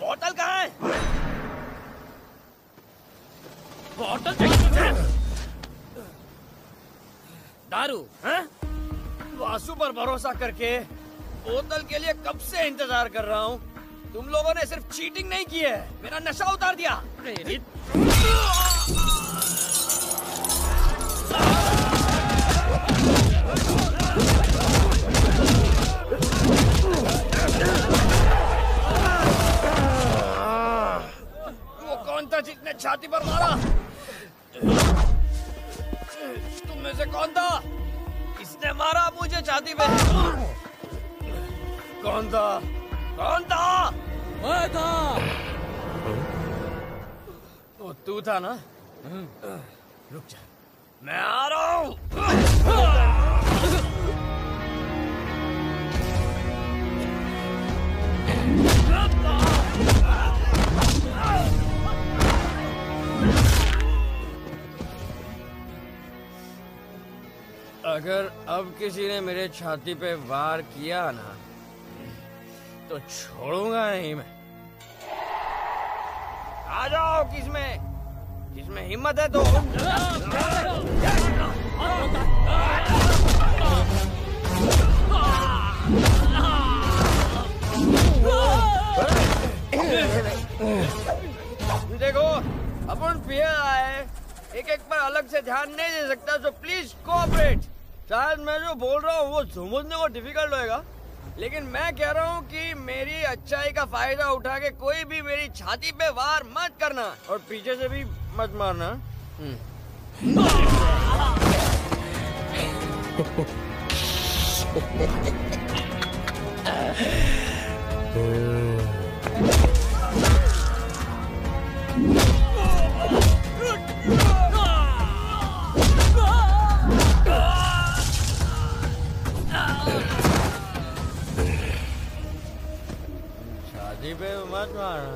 बोतल कहाँ है? बोतल चाहिए दारू हैं? वासु पर भरोसा करके बोतल के लिए कब से इंतज़ार कर रहा हूँ? तुम लोगों ने सिर्फ़ चीटिंग नहीं की है। मेरा नशा उतार दिया। था जिसने छाती पर मारा। तुम में से कौन था? किसने मारा मुझे छाती पे कौन था? कौन था? मैं था। वो तू था ना? रुक जा। मैं आ रहा हूँ। अगर अब किसी ने मेरे छाती पे वार किया ना तो छोड़ूँगा नहीं मैं। आ जाओ, किसमें किसमें हिम्मत है तो। देखो, अपन पिया आए एक एक पर अलग से ध्यान नहीं दे सकता तो प्लीज़ कोऑपरेट शायद मैं जो बोल रहा हूँ वो समझने को डिफ़िकल्ट होएगा लेकिन मैं कह रहा हूँ कि मेरी अच्छाई का फ़ायदा उठा के कोई भी मेरी छाती पे वार मत करना और पीछे से भी मत मारना। हम्म। छाती पे मत मारना